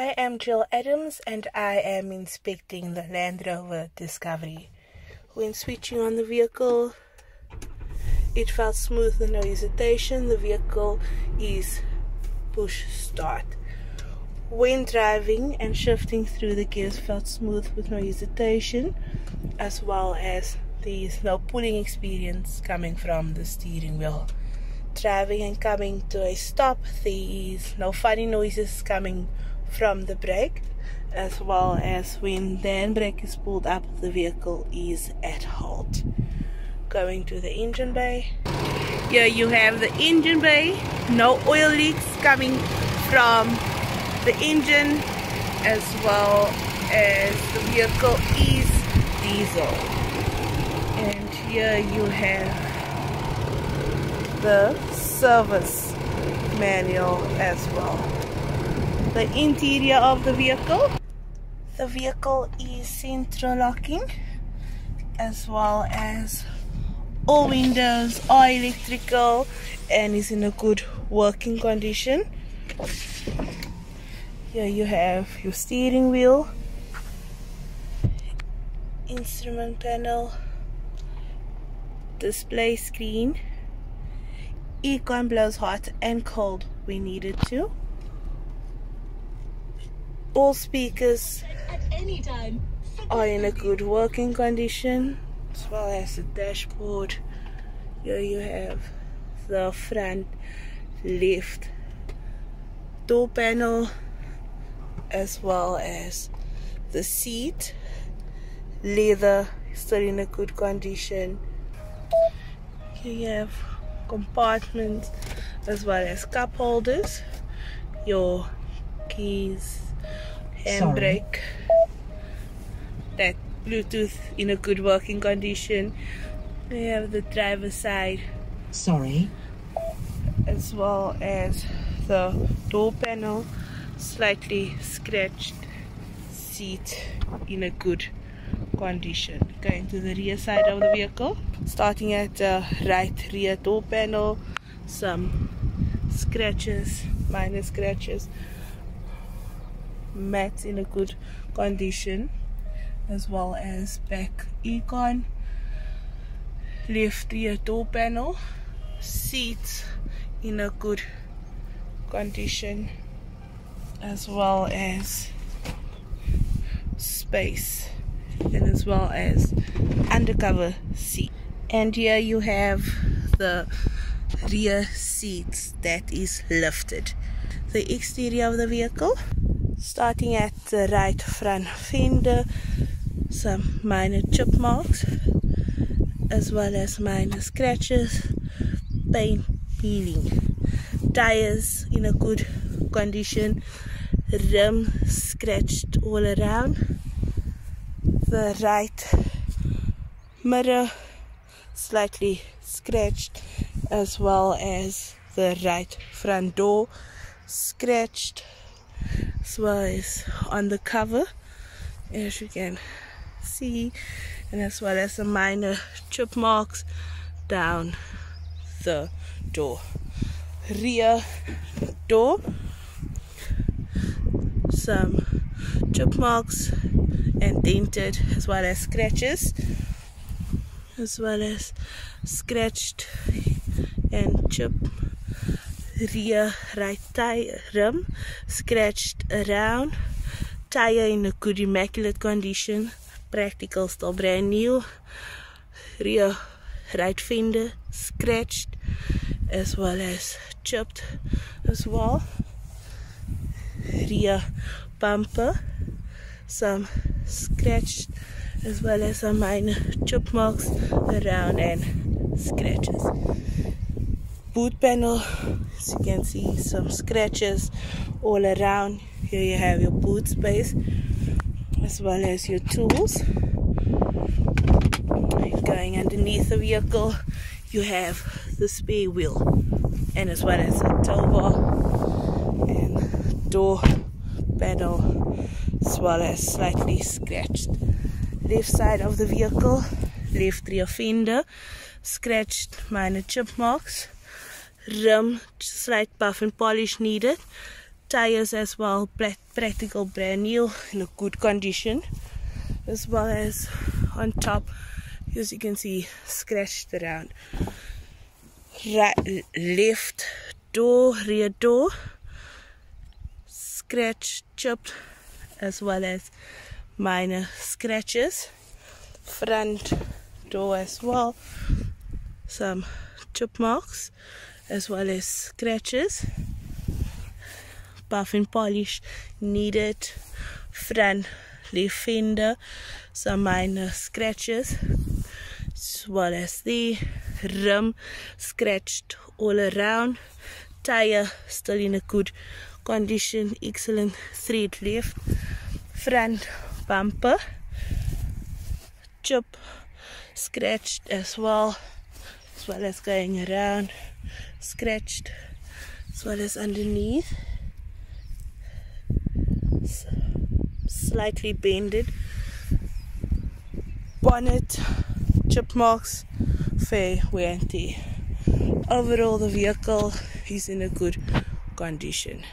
I am Jill Adams and I am inspecting the Land Rover Discovery. When switching on the vehicle, it felt smooth and no hesitation. The vehicle is push start. When driving and shifting through the gears felt smooth with no hesitation, as well as there is no pulling experience coming from the steering wheel. Driving and coming to a stop, there is no funny noises coming from the brake as well as when the handbrake is pulled up the vehicle is at halt. Going to the engine bay. Here you have the engine bay. No oil leaks coming from the engine as well as the vehicle is diesel. And here you have the service manual as well the interior of the vehicle. The vehicle is central locking as well as all windows are electrical and is in a good working condition. Here you have your steering wheel, instrument panel, display screen, Aircon blows hot and cold when needed to all speakers are in a good working condition. As well as the dashboard. Here you have the front left door panel as well as the seat. Leather still in a good condition. Here you have compartments as well as cup holders. Your keys handbrake that Bluetooth in a good working condition. We have the driver's side sorry. as well as the door panel slightly scratched seat in a good condition. Going to the rear side of the vehicle starting at the right rear door panel some scratches minor scratches mats in a good condition as well as back aircon left rear door panel seats in a good condition as well as space and as well as undercover seat. And here you have the rear seats that is lifted. The exterior of the vehicle starting at the right front fender some minor chip marks as well as minor scratches paint peeling tires in a good condition rim scratched all around. The right mirror slightly scratched as well as the right front door scratched as well as on the cover. As you can see and as well as some minor chip marks down the door. Rear door. Some chip marks and dented as well as scratches. As well as scratched and chip rear right tire rim scratched around tire in a good immaculate condition practical still brand new rear right fender scratched as well as chipped as well rear bumper some scratched as well as some minor chip marks around and scratches boot panel. As you can see some scratches all around. Here you have your boot space as well as your tools. Going underneath the vehicle you have the spare wheel and as well as a tow bar and door panel as well as slightly scratched left side of the vehicle left rear fender scratched minor chip marks rim slight buff and polish needed. Tires as well practical brand new in a good condition as well as on top as you can see scratched around. Right left door rear door scratch chipped as well as minor scratches. Front door as well some chip marks as well as scratches. Buff and polish needed. Front left fender some minor scratches as well as the rim scratched all around. Tire still in a good condition excellent thread lift front bumper chip scratched as well as well as going around scratched as well as underneath. Slightly bended. Bonnet chip marks fair wear and tear. Overall the vehicle is in a good condition